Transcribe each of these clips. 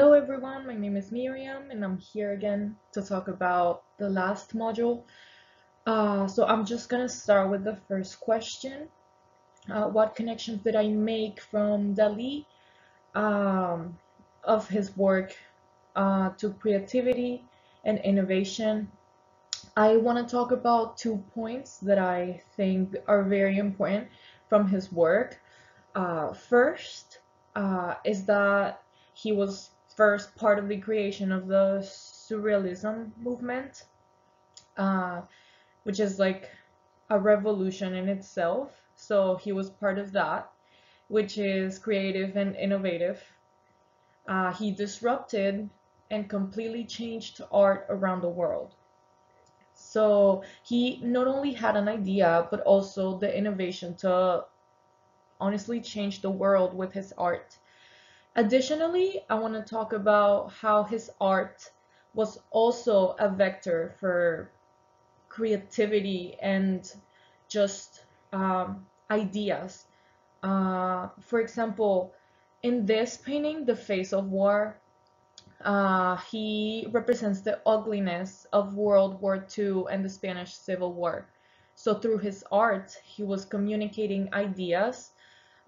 Hello everyone, my name is Myriam and I'm here again to talk about the last module. Uh, so I'm just gonna start with the first question. Uh, what connections did I make from Dali um, of his work uh, to creativity and innovation? I want to talk about two points that I think are very important from his work. Uh, first uh, is that he was first part of the creation of the surrealism movement, uh, which is like a revolution in itself. So he was part of that, which is creative and innovative. Uh, he disrupted and completely changed art around the world. So he not only had an idea, but also the innovation to honestly change the world with his art. Additionally, I want to talk about how his art was also a vector for creativity and just um, ideas. Uh, for example, in this painting, The Face of War, uh, he represents the ugliness of World War II and the Spanish Civil War. So through his art, he was communicating ideas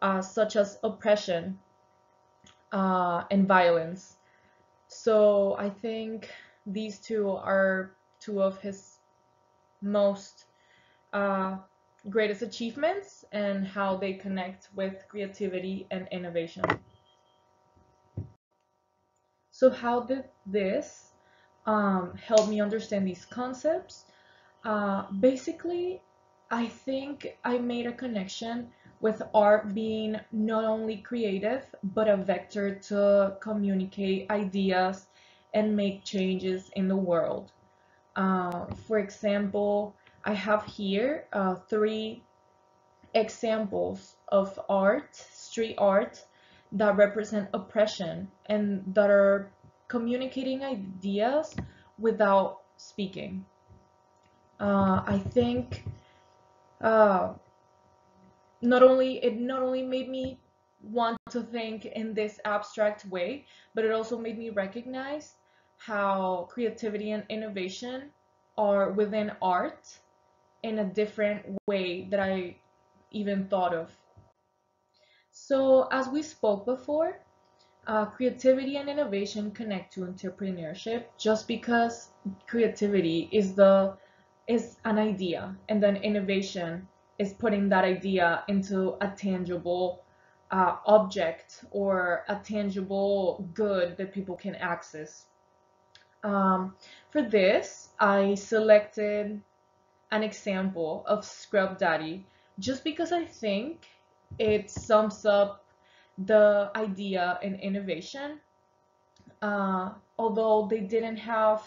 uh, such as oppression, uh, and violence. So I think these two are two of his most uh, greatest achievements and how they connect with creativity and innovation. So how did this um, help me understand these concepts? Uh, basically, I think I made a connection with art being not only creative, but a vector to communicate ideas and make changes in the world. Uh, for example, I have here uh, three examples of art, street art, that represent oppression and that are communicating ideas without speaking. Uh, I think uh, not only it not only made me want to think in this abstract way, but it also made me recognize how creativity and innovation are within art in a different way that I even thought of. So as we spoke before, uh, creativity and innovation connect to entrepreneurship just because creativity is the is an idea and then innovation is putting that idea into a tangible uh, object or a tangible good that people can access. Um, for this, I selected an example of Scrub Daddy just because I think it sums up the idea in innovation. Uh, although they didn't have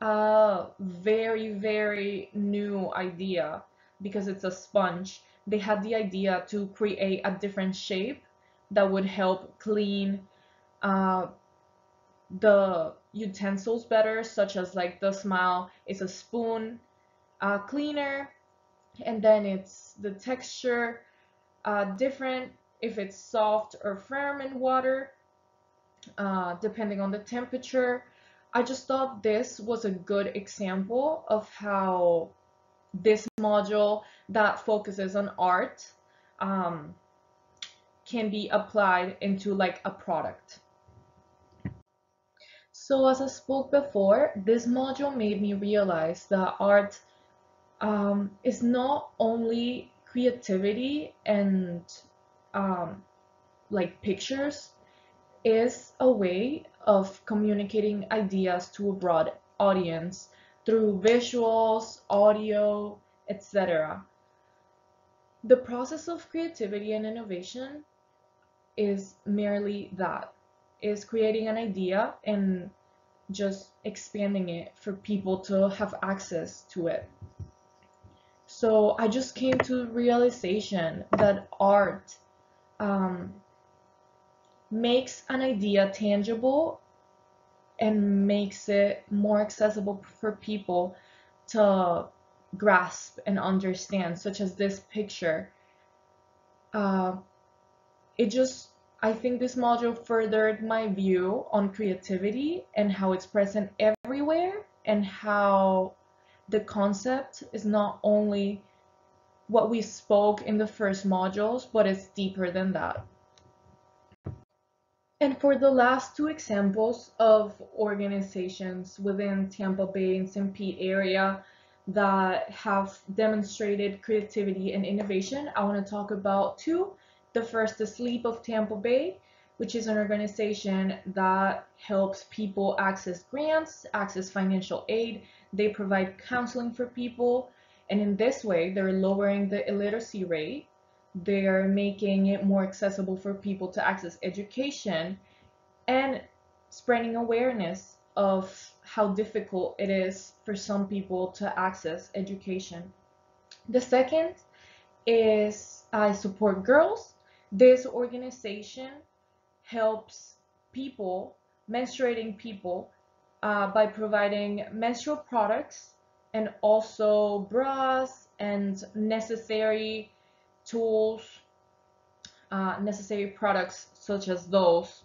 a very, very new idea because it's a sponge, they had the idea to create a different shape that would help clean uh, the utensils better, such as like the smile is a spoon uh, cleaner, and then it's the texture uh, different if it's soft or firm in water, uh, depending on the temperature. I just thought this was a good example of how this module that focuses on art um, can be applied into like a product. So as I spoke before, this module made me realize that art um, is not only creativity and um, like pictures, is a way of communicating ideas to a broad audience through visuals, audio, etc. The process of creativity and innovation is merely that, is creating an idea and just expanding it for people to have access to it. So I just came to realization that art um, makes an idea tangible and makes it more accessible for people to grasp and understand, such as this picture. Uh, it just, I think this module furthered my view on creativity and how it's present everywhere and how the concept is not only what we spoke in the first modules, but it's deeper than that. And for the last two examples of organizations within Tampa Bay and St. Pete area that have demonstrated creativity and innovation, I want to talk about two. The first is Sleep of Tampa Bay, which is an organization that helps people access grants, access financial aid. They provide counseling for people, and in this way, they're lowering the illiteracy rate they're making it more accessible for people to access education and spreading awareness of how difficult it is for some people to access education. The second is I support girls. This organization helps people, menstruating people, uh, by providing menstrual products and also bras and necessary tools, uh, necessary products such as those.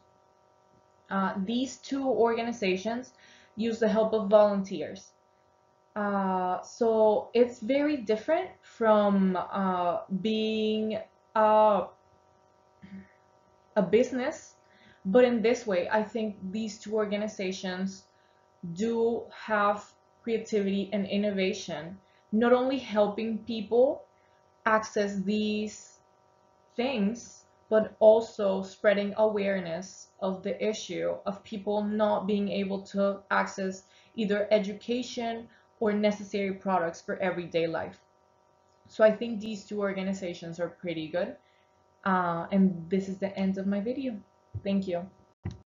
Uh, these two organizations use the help of volunteers. Uh, so it's very different from uh, being a, a business, but in this way, I think these two organizations do have creativity and innovation, not only helping people access these things, but also spreading awareness of the issue of people not being able to access either education or necessary products for everyday life. So I think these two organizations are pretty good. Uh, and this is the end of my video. Thank you.